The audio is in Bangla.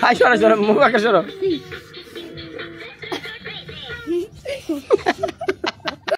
হাই সরো সরো মুখ আগে সরো।